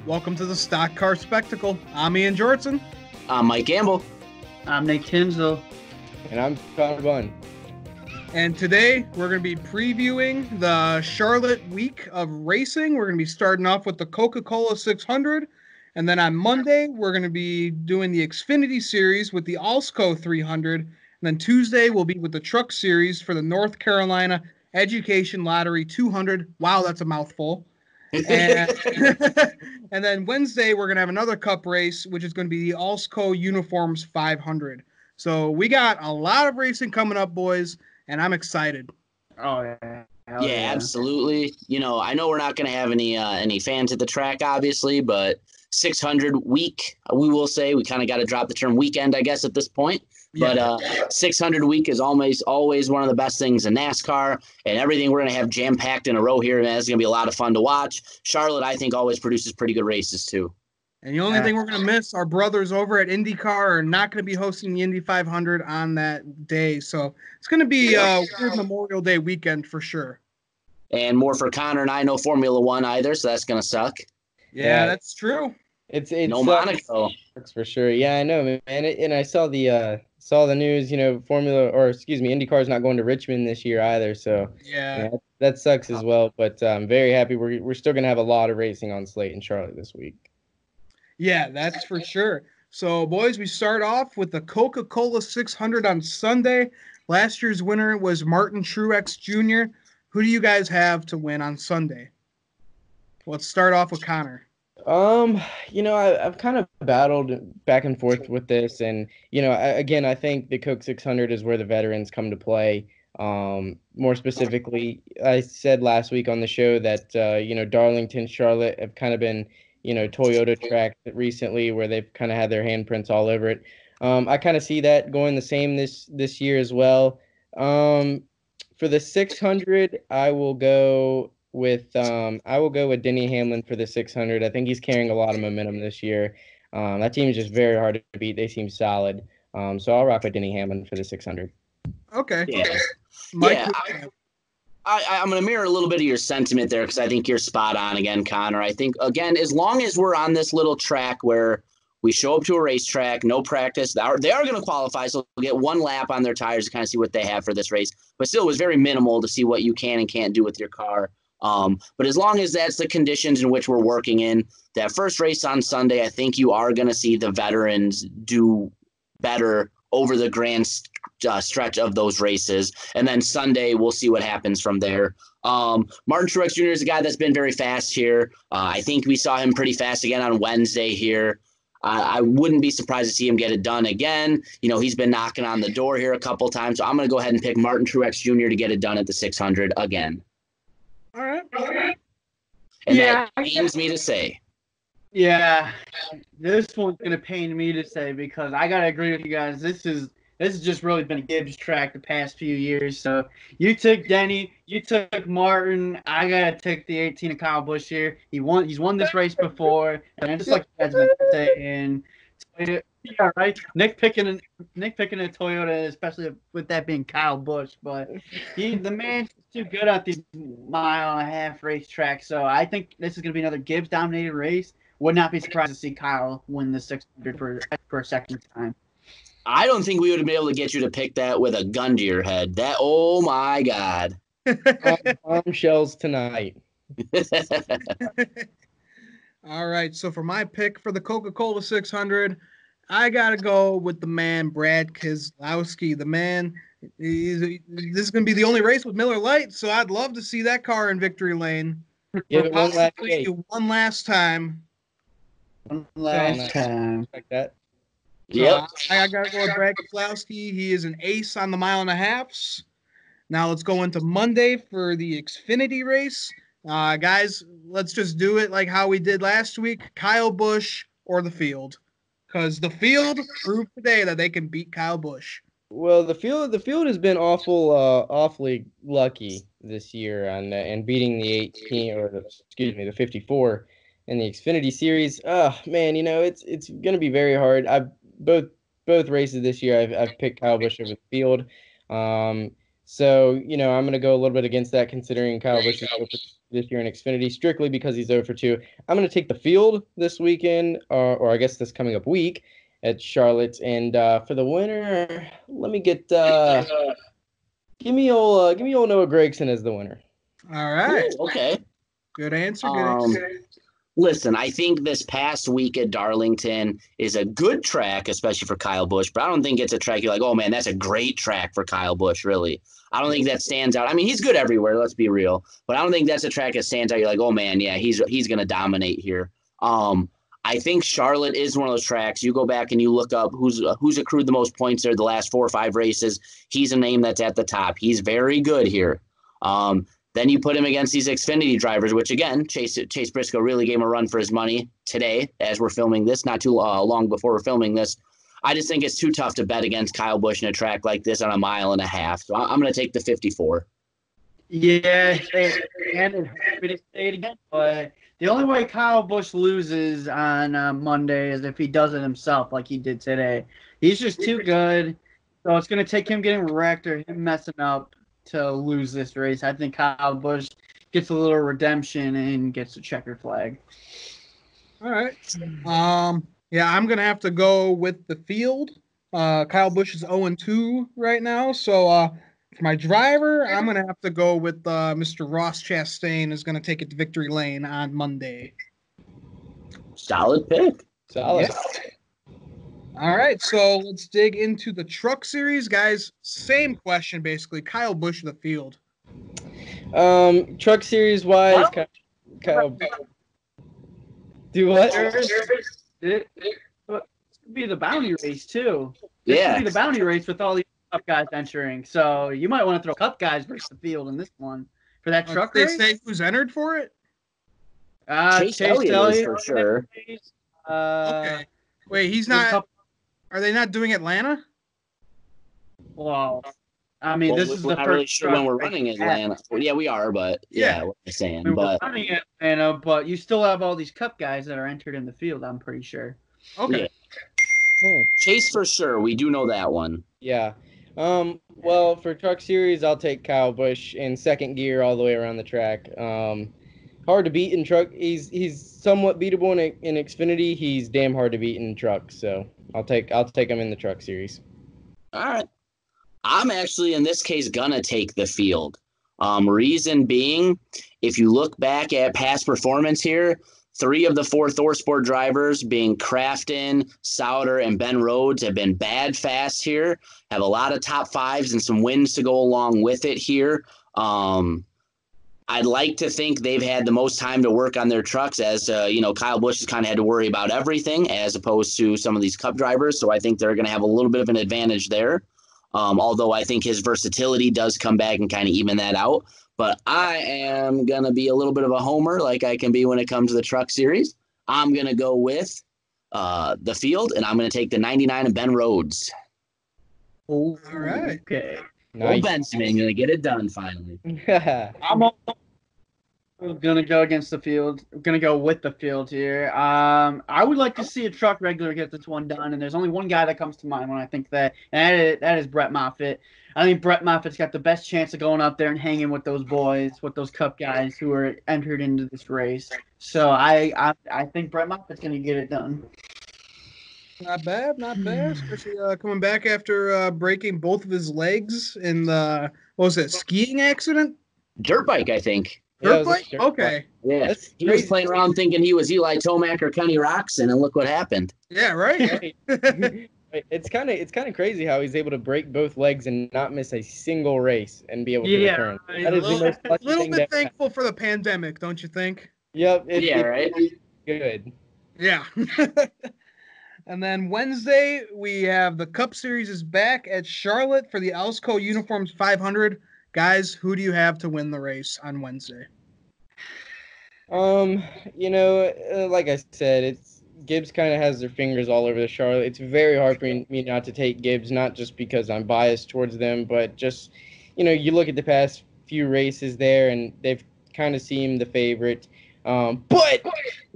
everybody. Welcome to the Stock Car Spectacle. I'm Ian Jortson. I'm Mike Gamble. I'm Nate Tinsel. And I'm Connor Bunn. And today we're going to be previewing the Charlotte week of racing. We're going to be starting off with the Coca Cola 600. And then on Monday, we're going to be doing the Xfinity series with the Alsco 300. And then Tuesday, we'll be with the Truck series for the North Carolina Education Lottery 200. Wow, that's a mouthful. And, and then Wednesday, we're going to have another cup race, which is going to be the Alsco Uniforms 500. So we got a lot of racing coming up, boys, and I'm excited. Oh, yeah. yeah, yeah, absolutely. You know, I know we're not going to have any uh, any fans at the track, obviously, but 600 week, we will say we kind of got to drop the term weekend, I guess, at this point. But uh, 600 week is always always one of the best things in NASCAR, and everything we're going to have jam packed in a row here, and it's going to be a lot of fun to watch. Charlotte, I think, always produces pretty good races too. And the only thing we're going to miss, our brothers over at IndyCar are not going to be hosting the Indy 500 on that day, so it's going to be a weird Memorial Day weekend for sure. And more for Connor and I, no Formula One either, so that's going to suck. Yeah, yeah, that's true. It's it's no Monaco. For sure. Yeah, I know, man. And, and I saw the uh saw the news, you know, Formula or excuse me, IndyCar's not going to Richmond this year either. So yeah, yeah that sucks as uh, well. But uh, I'm very happy. We're we're still gonna have a lot of racing on slate in Charlotte this week. Yeah, that's for sure. So boys, we start off with the Coca-Cola 600 on Sunday. Last year's winner was Martin Truex Jr. Who do you guys have to win on Sunday? Let's start off with Connor. Um, you know, I, have kind of battled back and forth with this, and you know, I, again, I think the Coke 600 is where the veterans come to play. Um, more specifically, I said last week on the show that uh, you know Darlington, Charlotte have kind of been you know Toyota track recently, where they've kind of had their handprints all over it. Um, I kind of see that going the same this this year as well. Um, for the 600, I will go with um, I will go with Denny Hamlin for the 600. I think he's carrying a lot of momentum this year. Um, that team is just very hard to beat. They seem solid. Um, so I'll rock with Denny Hamlin for the 600. Okay. Yeah. Mike, yeah. I, I, am going to mirror a little bit of your sentiment there because I think you're spot on again, Connor. I think, again, as long as we're on this little track where we show up to a racetrack, no practice, they are, they are going to qualify. So we'll get one lap on their tires to kind of see what they have for this race. But still, it was very minimal to see what you can and can't do with your car. Um, but as long as that's the conditions in which we're working in, that first race on Sunday, I think you are going to see the veterans do better over the grand uh, stretch of those races. And then Sunday, we'll see what happens from there. Um, Martin Truex Jr. is a guy that's been very fast here. Uh, I think we saw him pretty fast again on Wednesday here. I wouldn't be surprised to see him get it done again. You know, he's been knocking on the door here a couple times. So I'm going to go ahead and pick Martin Truex Jr. to get it done at the 600 again. All right. And yeah. that pains me to say. Yeah, this one's gonna pain me to say because I gotta agree with you guys. This is this has just really been a Gibbs track the past few years. So you took Denny, you took Martin. I gotta take the 18 of Kyle Busch here. He won. He's won this race before, and just like you guys been saying, yeah, right. Nick picking Nick picking a Toyota, especially with that being Kyle Busch, but he the man's too good at these mile and a half racetracks. So I think this is gonna be another Gibbs dominated race. Would not be surprised to see Kyle win the 600 for for a second time. I don't think we would have been able to get you to pick that with a gun to your head. That oh my god. Bombshells tonight. All right, so for my pick for the Coca-Cola 600, I gotta go with the man Brad Keselowski. The man, this is gonna be the only race with Miller Lite, so I'd love to see that car in victory lane. Give it one last, one last time. One last time. Like that. Yep. So I, I gotta go with Brad Keselowski. He is an ace on the mile and a halfs. Now let's go into Monday for the Xfinity race. Uh, guys, let's just do it like how we did last week. Kyle Busch or the field because the field proved today that they can beat Kyle Busch. Well, the field the field has been awful, uh, awfully lucky this year on and beating the 18 or the, excuse me the 54 in the Xfinity Series. Oh man, you know it's it's going to be very hard. I both both races this year I've, I've picked Kyle Busch over the field. Um, So, you know, I'm going to go a little bit against that considering Kyle Busch is over this year in Xfinity strictly because he's over for 2. I'm going to take the field this weekend, or, or I guess this coming up week at Charlotte. And uh, for the winner, let me get uh, give me old uh, give me old Noah Gragson as the winner. All right. Ooh, okay. Good answer. Good Um, answer. Listen, I think this past week at Darlington is a good track, especially for Kyle Busch, but I don't think it's a track you're like, oh man, that's a great track for Kyle Busch, really. I don't think that stands out. I mean, he's good everywhere, let's be real, but I don't think that's a track that stands out. You're like, oh man, yeah, he's he's gonna dominate here. Um, I think Charlotte is one of those tracks. You go back and you look up who's who's accrued the most points there the last four or five races. He's a name that's at the top. He's very good here. Um, then you put him against these Xfinity drivers, which again, Chase Chase Briscoe really gave him a run for his money today, as we're filming this, not too uh, long before we're filming this. I just think it's too tough to bet against Kyle Busch in a track like this on a mile and a half. So I'm going to take the 54. Yeah, and it to say it again, but the only way Kyle Busch loses on uh, Monday is if he does it himself, like he did today. He's just too good. So it's going to take him getting wrecked or him messing up to lose this race. I think Kyle Busch gets a little redemption and gets a checkered flag. All right. Um, yeah, I'm gonna have to go with the field. Uh, Kyle Busch is 0 2 right now, so uh, for my driver, I'm gonna have to go with uh, Mr. Ross Chastain is gonna take it to victory lane on Monday. Solid pick. Solid. All right, so let's dig into the truck series, guys. Same question, basically. Kyle Busch, in the field. Um, truck series wise, Kyle, Kyle, do what? It, it, but this could be the bounty race too. This Yeah. could be the bounty race with all these cup guys entering. So you might want to throw cup guys versus the field in this one for that truck they race. say who's entered for it? Uh, Chase Elliott is for sure. Uh, Okay. Wait, he's there's a not. Couple- Are they not doing Atlanta? well, I mean, Well, this is we're the not first really sure when we're running Atlanta. Well, yeah, we are, but yeah, Yeah. what I'm saying. I mean, we're But running Atlanta, but you still have all these cup guys that are entered in the field. I'm pretty sure. Okay. Yeah. Chase for sure. We do know that one. Yeah. Um, well, for truck series, I'll take Kyle Busch in second gear all the way around the track. Um, hard to beat in truck. He's he's somewhat beatable in in Xfinity. He's damn hard to beat in truck. So I'll take I'll take him in the truck series. All right. I'm actually in this case gonna take the field. Um, reason being, if you look back at past performance here, three of the four ThorSport drivers, being Crafton, Sauter, and Ben Rhodes, have been bad fast here. Have a lot of top fives and some wins to go along with it here. Um, I'd like to think they've had the most time to work on their trucks, as uh, you know, Kyle Busch has kind of had to worry about everything, as opposed to some of these Cup drivers. So I think they're going to have a little bit of an advantage there. Um, although I think his versatility does come back and kind of even that out. But I am going to be a little bit of a homer, like I can be when it comes to the truck series. I'm going to go with uh, the field, and I'm going to take the 99 of Ben Rhodes. All right. Okay. Nice. Benjamin going to get it done finally. I'm also gonna go against the field. I'm gonna go with the field here. Um, I would like to see a truck regular get this one done, and there's only one guy that comes to mind when I think that, and that is, that is Brett Moffitt. I think Brett Moffitt's got the best chance of going up there and hanging with those boys, with those Cup guys who are entered into this race. So I I, I think Brett Moffitt's gonna get it done. Not bad, not bad. Especially uh, coming back after uh, breaking both of his legs in the what was it, skiing accident? Dirt bike, I think. Yeah, was a bike? dirt Okay. Yeah. That's He was playing around thinking he was Eli Tomac or Kenny Roczen, and look what happened. Yeah, right. it's kind of it's kind of crazy how he's able to break both legs and not miss a single race and be able to Yeah, return. right. That a is the little, most a little thing bit to- thankful for the pandemic, don't you think? Yep. It, Yeah, it- right? Good. Yeah. and then Wednesday we have the Cup Series is back at Charlotte for the Alsco Uniforms 500. Guys, who do you have to win the race on Wednesday? Um, you know, uh, like I said, it's Gibbs kind of has their fingers all over the Charlotte. It's very hard for me not to take Gibbs, not just because I'm biased towards them, but just you know, you look at the past few races there, and they've kind of seemed the favorite. Um, but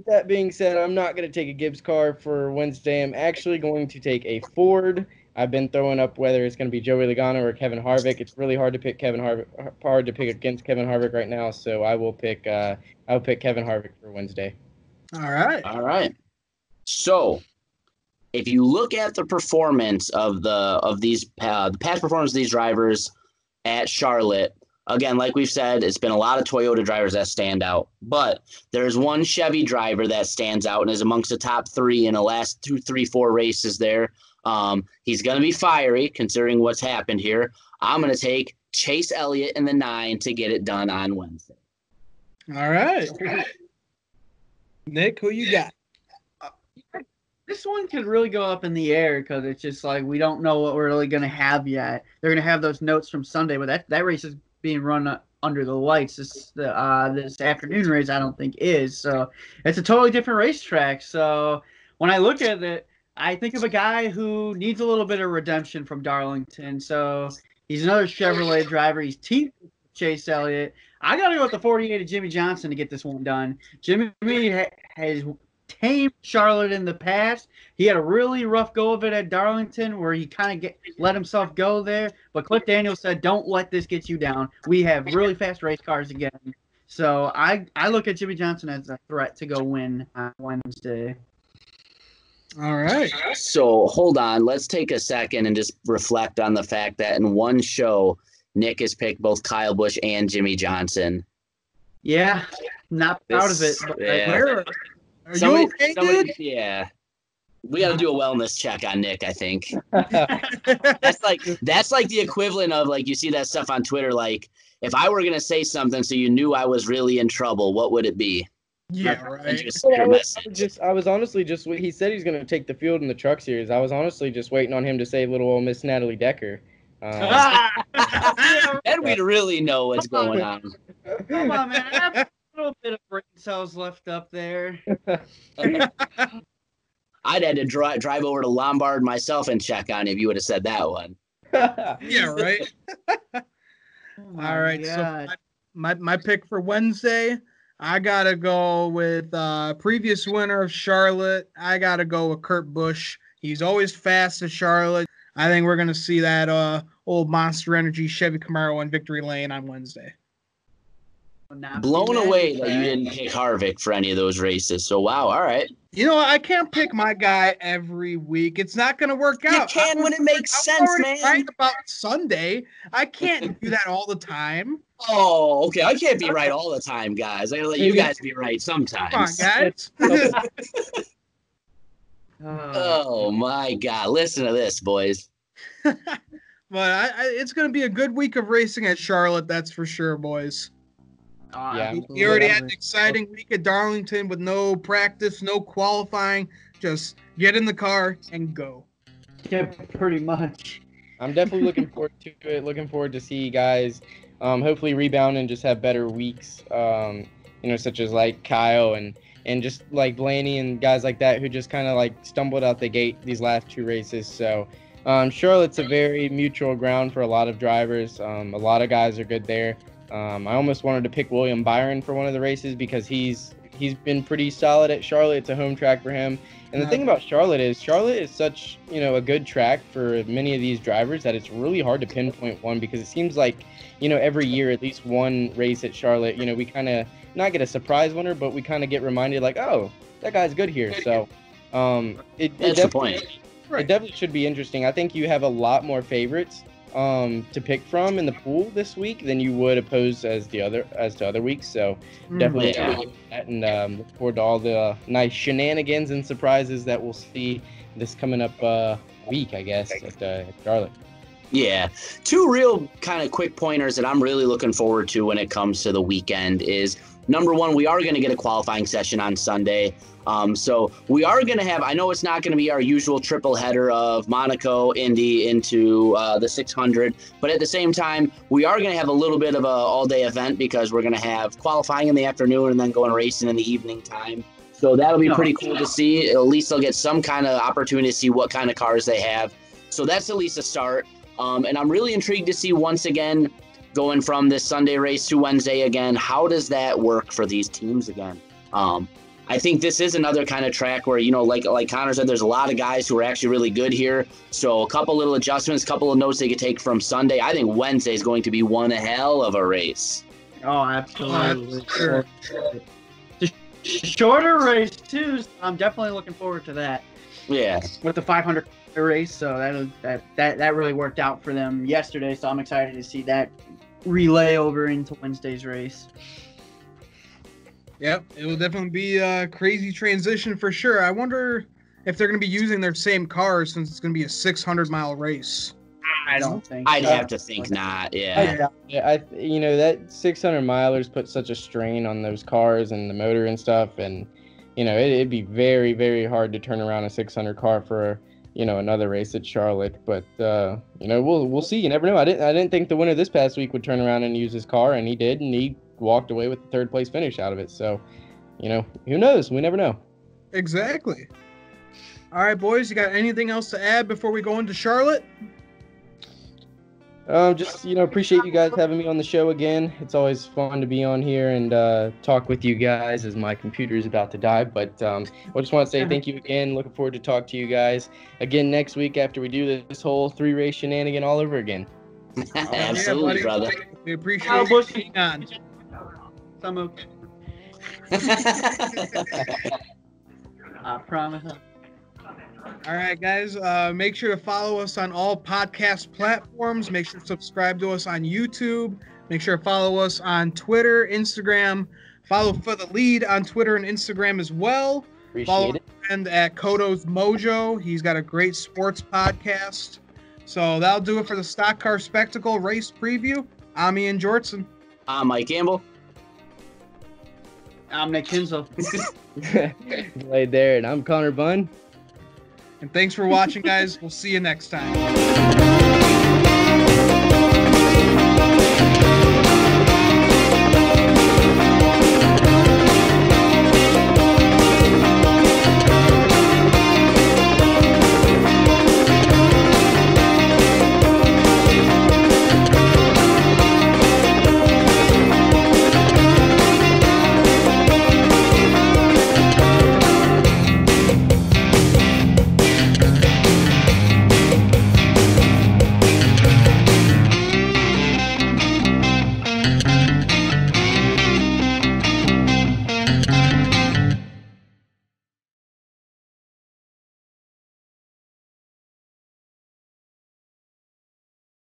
that being said, I'm not going to take a Gibbs car for Wednesday. I'm actually going to take a Ford I've been throwing up whether it's going to be Joey Logano or Kevin Harvick. It's really hard to pick Kevin Harvick, hard to pick against Kevin Harvick right now. So I will pick, uh, I'll pick Kevin Harvick for Wednesday. All right. All right. So, if you look at the performance of the of these uh, the past performance of these drivers at Charlotte, again, like we've said, it's been a lot of Toyota drivers that stand out. But there's one Chevy driver that stands out and is amongst the top three in the last two, three, four races there. Um, he's going to be fiery considering what's happened here. I'm going to take Chase Elliott in the nine to get it done on Wednesday. All right. Nick, who you got? This one could really go up in the air because it's just like we don't know what we're really going to have yet. They're going to have those notes from Sunday, but that, that race is being run uh, under the lights. This uh, this afternoon race, I don't think is. So it's a totally different racetrack. So when I look at it, I think of a guy who needs a little bit of redemption from Darlington. So he's another Chevrolet driver. He's team Chase Elliott. I got to go with the 48 of Jimmie Johnson to get this one done. Jimmie has tamed Charlotte in the past. He had a really rough go of it at Darlington where he kind of let himself go there. But Cliff Daniels said, "Don't let this get you down. We have really fast race cars again." So I I look at Jimmie Johnson as a threat to go win on Wednesday. All right. So hold on. Let's take a second and just reflect on the fact that in one show, Nick has picked both Kyle Busch and Jimmie Johnson. Yeah, not proud of it. But yeah. Where are somebody, you okay, somebody, dude? Yeah. We got to do a wellness check on Nick. I think that's like that's like the equivalent of like you see that stuff on Twitter. Like if I were gonna say something so you knew I was really in trouble, what would it be? Yeah, right. Just, I, was, I, was just, I was honestly just. He said he's going to take the field in the Truck Series. I was honestly just waiting on him to say little old Miss Natalie Decker. Uh, then we'd really know what's going on. Come on, man. I have a little bit of brain cells left up there. I'd had to drive drive over to Lombard myself and check on if you would have said that one. yeah, right. oh All right, God. so my, my my pick for Wednesday. I gotta go with uh, previous winner of Charlotte. I gotta go with Kurt Busch. He's always fast at Charlotte. I think we're gonna see that uh, old Monster Energy Chevy Camaro in victory lane on Wednesday. Blown away that you didn't pick Harvick for any of those races. So wow, all right. You know, I can't pick my guy every week. It's not going to work out. You can when it makes I'm sense, man. Right about Sunday, I can't do that all the time. Oh, okay. I can't be right all the time, guys. I gotta let you guys be right sometimes. Come on, guys. oh my God! Listen to this, boys. but I, I, it's going to be a good week of racing at Charlotte. That's for sure, boys. Uh, yeah, we already had an exciting week at Darlington with no practice, no qualifying. Just get in the car and go. Yeah, pretty much. I'm definitely looking forward to it. Looking forward to see you guys um, hopefully rebound and just have better weeks. Um, you know, such as like Kyle and and just like Blaney and guys like that who just kind of like stumbled out the gate these last two races. So um, Charlotte's a very mutual ground for a lot of drivers. Um, a lot of guys are good there. Um, I almost wanted to pick William Byron for one of the races because he's he's been pretty solid at Charlotte. It's a home track for him. And the thing about Charlotte is Charlotte is such, you know, a good track for many of these drivers that it's really hard to pinpoint one because it seems like, you know, every year at least one race at Charlotte, you know, we kind of not get a surprise winner, but we kind of get reminded like, oh, that guy's good here. So, um, it, it definitely, it definitely should be interesting. I think you have a lot more favorites um, to pick from in the pool this week than you would opposed as the other as to other weeks. So mm-hmm. definitely yeah. and um, look forward to all the nice shenanigans and surprises that we'll see this coming up uh, week, I guess, at, uh, Charlotte. Yeah, two real kind of quick pointers that I'm really looking forward to when it comes to the weekend is number one, we are going to get a qualifying session on Sunday. Um, so we are going to have, I know it's not going to be our usual triple header of Monaco, Indy into uh, the 600, but at the same time, we are going to have a little bit of a all day event because we're going to have qualifying in the afternoon and then going racing in the evening time. So that'll be pretty cool to see. At least they'll get some kind of opportunity to see what kind of cars they have. So that's at least a start. Um, and I'm really intrigued to see once again going from this Sunday race to Wednesday again. How does that work for these teams again? Um, I think this is another kind of track where you know, like like Connor said, there's a lot of guys who are actually really good here. So a couple little adjustments, a couple of notes they could take from Sunday. I think Wednesday is going to be one hell of a race. Oh, absolutely. The shorter race too. So I'm definitely looking forward to that. Yeah. With the 500 race, so that that that that really worked out for them yesterday. So I'm excited to see that relay over into Wednesday's race. Yep, it will definitely be a crazy transition for sure. I wonder if they're going to be using their same cars since it's going to be a 600 mile race. I don't think. I'd so. have to think not. Yeah. I, I, you know, that 600 milers put such a strain on those cars and the motor and stuff, and you know, it, would be very, very hard to turn around a 600 car for you know another race at Charlotte. But uh, you know, we'll we'll see. You never know. I didn't I didn't think the winner this past week would turn around and use his car, and he did, and he walked away with the third place finish out of it. So, you know, who knows? We never know. Exactly. All right, boys, you got anything else to add before we go into Charlotte? Um, just you know, appreciate you guys having me on the show again. It's always fun to be on here and uh, talk with you guys as my computer is about to die. But um, I just want to say thank you again. Looking forward to talk to you guys again next week after we do this whole three race shenanigan all over again. Absolutely, yeah, brother. We appreciate you being on. Some of. I promise. All right, guys. Uh, make sure to follow us on all podcast platforms. Make sure to subscribe to us on YouTube. Make sure to follow us on Twitter, Instagram. Follow for the lead on Twitter and Instagram as well. Appreciate follow it. friend at Kodo's Mojo. He's got a great sports podcast. So that'll do it for the Stock Car Spectacle race preview. I'm Ian Jortson. I'm Mike Gamble. I'm Nick Kinsel. Played there, and I'm Connor Bunn. And thanks for watching, guys. we'll see you next time.